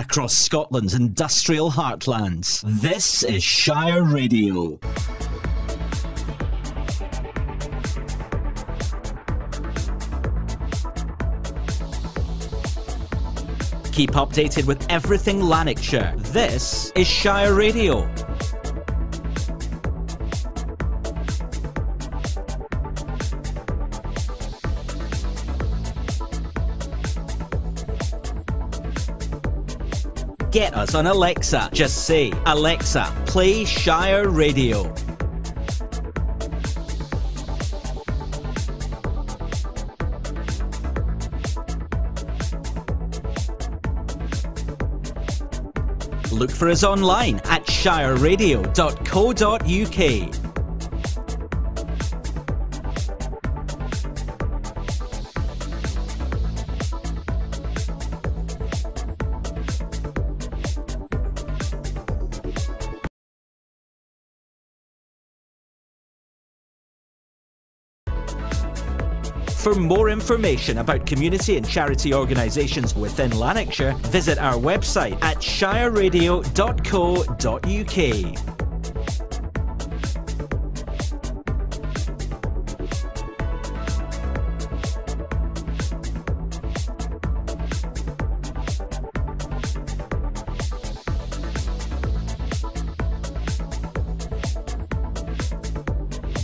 across Scotland's industrial heartlands. This is Shire Radio. Keep updated with everything Lanarkshire. This is Shire Radio. Get us on Alexa. Just say, Alexa, play Shire Radio. Look for us online at shireradio.co.uk. For more information about community and charity organisations within Lanarkshire, visit our website at shireradio.co.uk.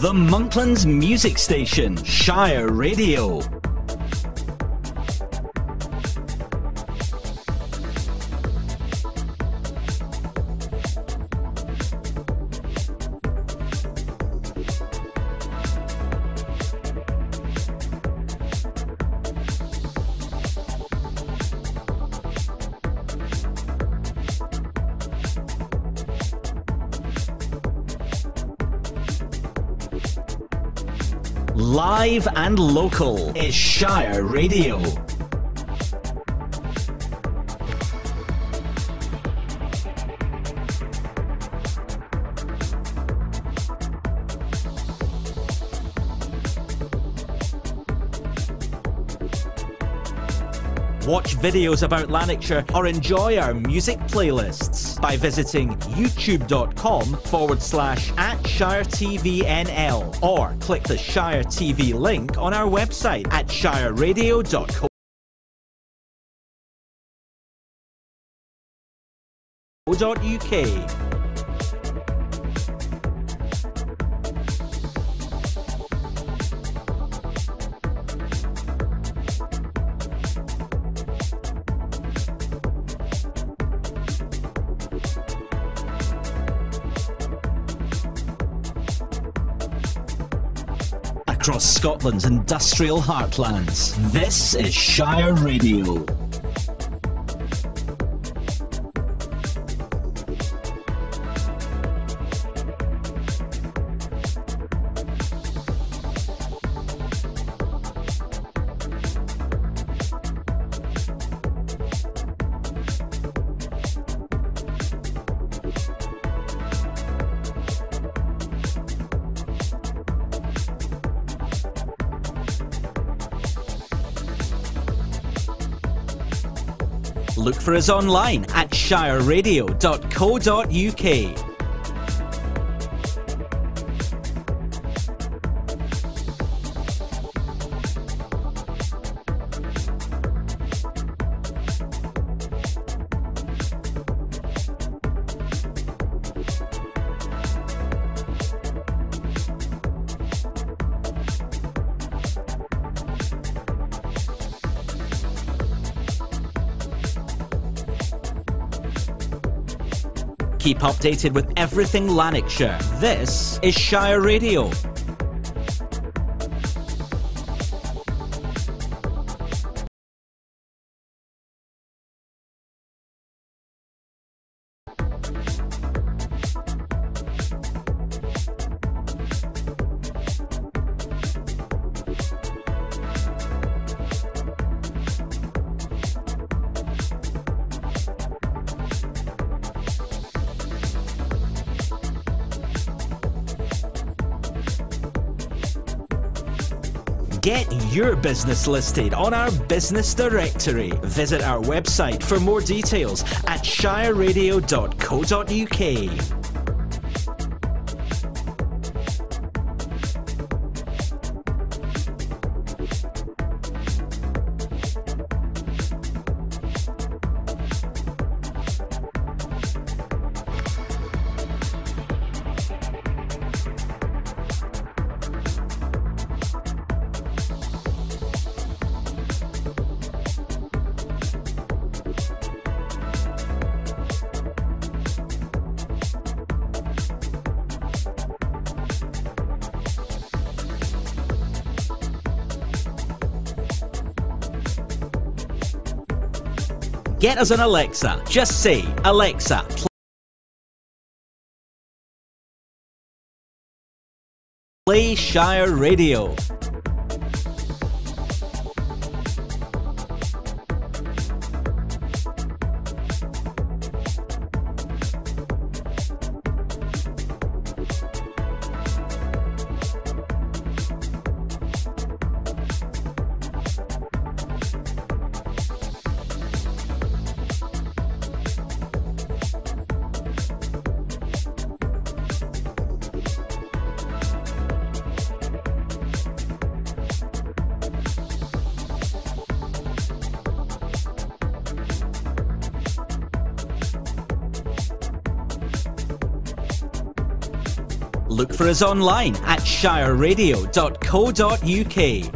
The Monklands Music Station, Shire Radio. Live and local is Shire Radio. Watch videos about Lanarkshire or enjoy our music playlists by visiting youtube.com forward slash at Shire TVNL or click the Shire TV link on our website at shireradio.co. .uk. across Scotland's industrial heartlands. This is Shire Radio. Look for us online at shireradio.co.uk. Keep updated with everything Lanarkshire. This is Shire Radio. Get your business listed on our business directory. Visit our website for more details at shireradio.co.uk. Get us an Alexa. Just say, Alexa, play Shire Radio. Look for us online at shireradio.co.uk.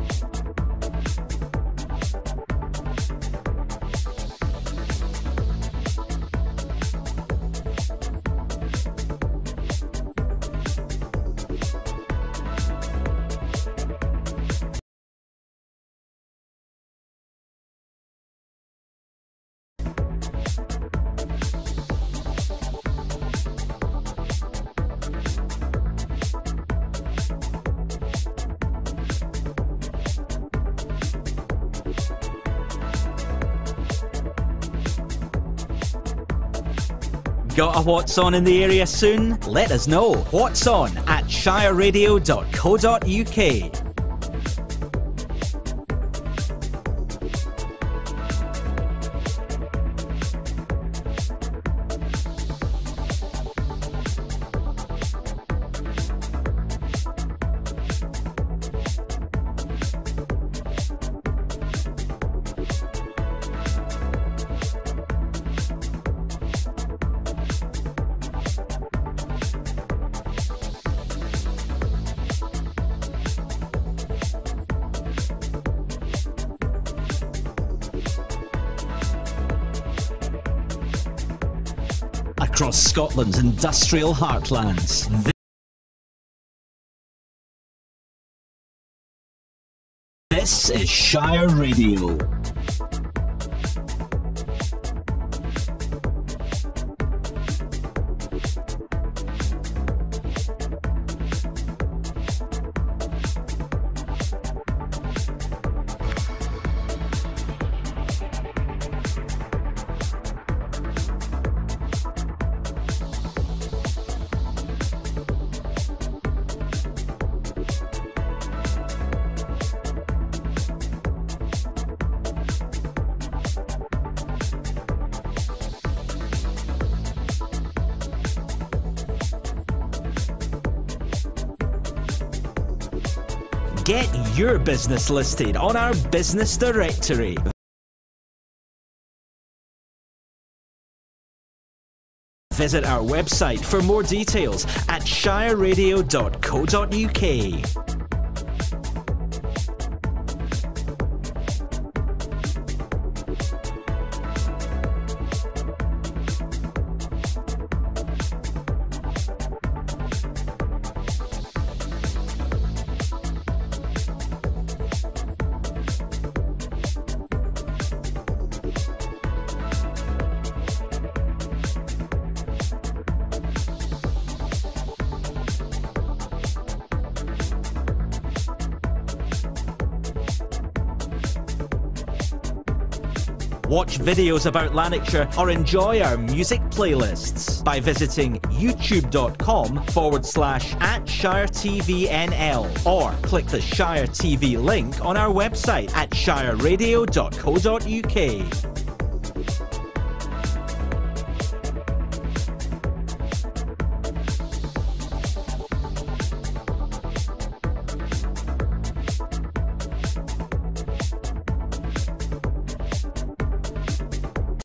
Got a What's On in the area soon? Let us know. What's On at shireradio.co.uk. across Scotland's industrial heartlands. This is Shire Radio. Get your business listed on our business directory. Visit our website for more details at shireradio.co.uk. Watch videos about Lanarkshire or enjoy our music playlists by visiting youtube.com forward slash at Shire TV or click the Shire TV link on our website at shireradio.co.uk.